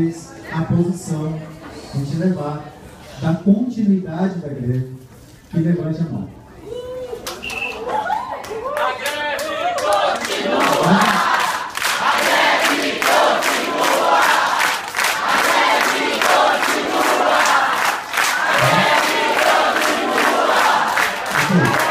a posição de a gente levar da continuidade da greve que levante a mão. A greve continua! A greve continua! A greve continua! A greve continua!